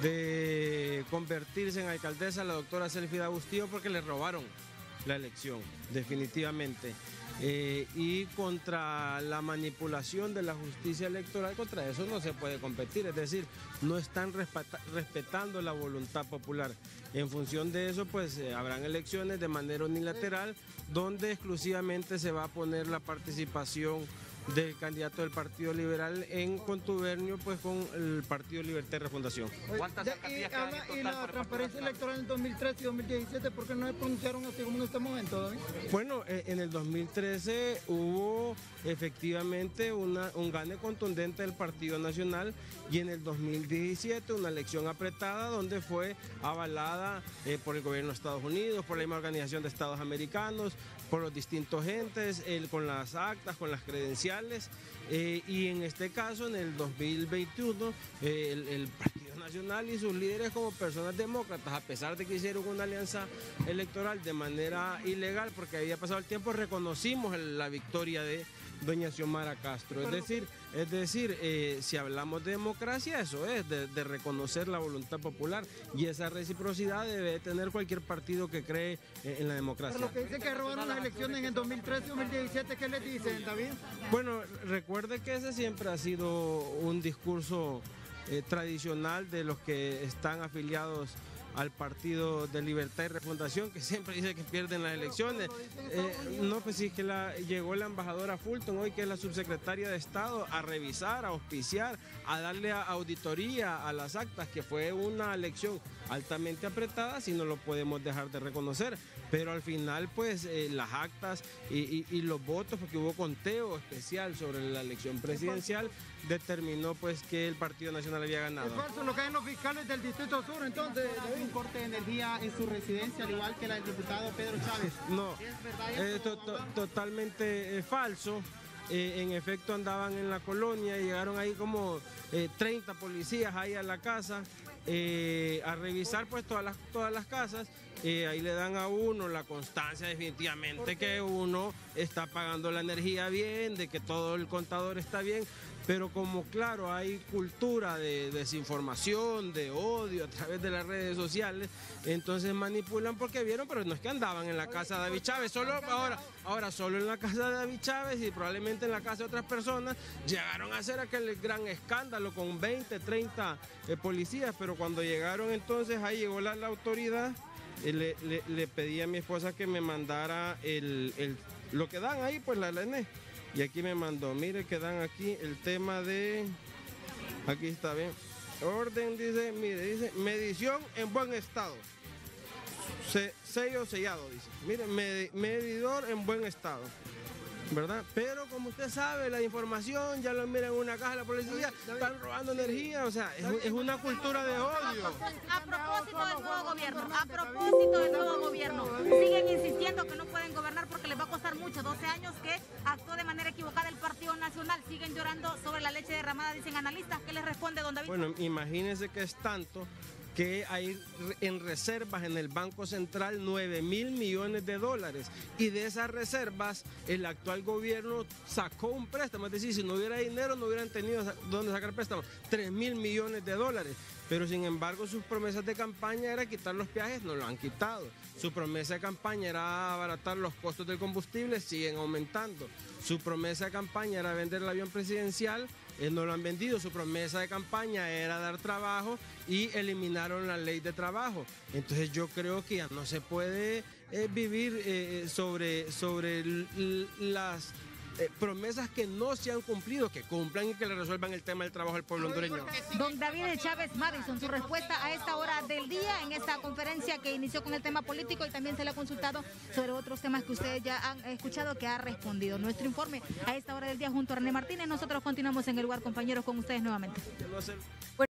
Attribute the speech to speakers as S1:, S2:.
S1: de convertirse en alcaldesa la doctora Selfie Agustío porque le robaron la elección, definitivamente. Eh, y contra la manipulación de la justicia electoral, contra eso no se puede competir, es decir, no están respetando la voluntad popular. En función de eso, pues eh, habrán elecciones de manera unilateral donde exclusivamente se va a poner la participación del candidato del Partido Liberal en contubernio pues con el Partido Libertad y Refundación.
S2: ¿Cuántas y, y la transparencia electoral en 2013 y 2017, ¿por qué no se pronunciaron así como en este momento, David?
S1: Bueno, eh, en el 2013 hubo efectivamente una, un gane contundente del Partido Nacional y en el 2017 una elección apretada donde fue avalada eh, por el gobierno de Estados Unidos, por la misma Organización de Estados Americanos, por los distintos entes, con las actas, con las credenciales. Eh, y en este caso, en el 2021, eh, el, Partido Nacional y sus líderes como personas demócratas, a pesar de que hicieron una alianza electoral de manera ilegal, porque había pasado el tiempo, reconocimos la victoria de doña Xiomara Castro. Es decir, es decir eh, si hablamos de democracia, eso es, de, reconocer la voluntad popular y esa reciprocidad debe tener cualquier partido que cree eh, en la democracia.
S2: Pero lo que dice que robaron las elecciones en 2013 y 2017, ¿qué le dicen, David?
S1: Bueno, recuerde que ese siempre ha sido un discurso eh, tradicional de los que están afiliados al Partido de Libertad y Refundación, que siempre dice que pierden las elecciones. Eh, no, pues sí, que la, llegó la embajadora Fulton hoy, que es la subsecretaria de Estado, a revisar, a auspiciar, a darle auditoría a las actas, que fue una elección altamente apretada, si no lo podemos dejar de reconocer. Pero al final, pues eh, las actas y, los votos, porque hubo conteo especial sobre la elección presidencial, determinó pues que el Partido Nacional había ganado.
S2: Es falso lo que hay los fiscales del Distrito Sur, entonces
S3: un corte de energía en su residencia, al igual que la del diputado Pedro Chávez.
S1: No, es totalmente eh, falso. Eh, en efecto andaban en la colonia, llegaron ahí como 30 eh, policías ahí a la casa a revisar pues todas las, todas las casas. ahí le dan a uno la constancia definitivamente que uno está pagando la energía bien, de que todo el contador está bien, pero como claro hay cultura de desinformación, de odio a través de las redes sociales, entonces manipulan porque vieron, pero no es que andaban en la casa de David Chávez, solo ahora, ahora solo en la casa de David Chávez y probablemente en la casa de otras personas, llegaron a hacer aquel gran escándalo con 20, 30 eh, policías, pero cuando llegaron entonces ahí llegó la, autoridad, le, le, pedí a mi esposa que me mandara el, lo que dan ahí, pues la LN y aquí me mandó, mire que dan aquí el tema de, aquí está bien, orden dice, mire, dice, medición en buen estado. sello sellado, dice. Mire, medidor en buen estado. ¿verdad? Pero como usted sabe, la información ya lo mira en una caja la policía, están robando energía, o sea, es, una cultura de odio.
S4: A propósito del nuevo gobierno, a propósito del nuevo gobierno, siguen insistiendo que no pueden gobernar porque les va a costar mucho, 12 años que manera equivocada el Partido Nacional, siguen llorando sobre la leche derramada, dicen analistas, ¿qué les responde don David?
S1: Bueno, imagínense que es tanto que hay en reservas en el Banco Central 9 mil millones de dólares. Y de esas reservas el actual gobierno sacó un préstamo, es decir, si no hubiera dinero no hubieran tenido dónde sacar préstamos, 3 mil millones de dólares. Pero sin embargo sus promesas de campaña era quitar los peajes, no lo han quitado. Su promesa de campaña era abaratar los costos del combustible, siguen aumentando. Su promesa de campaña era vender el avión presidencial, eh, no lo han vendido. Su promesa de campaña era dar trabajo y eliminaron la ley de trabajo. Entonces yo creo que ya no se puede eh, vivir eh, sobre, sobre las eh, promesas que no se han cumplido, que cumplan y que le resuelvan el tema del trabajo al pueblo hondureño.
S4: Don David Chávez Madison, su respuesta a esta hora del día en esta conferencia que inició con el tema político y también se le ha consultado sobre otros temas que ustedes ya han escuchado que ha respondido. Nuestro informe a esta hora del día junto a René Martínez. Nosotros continuamos en el lugar, compañeros, con ustedes nuevamente.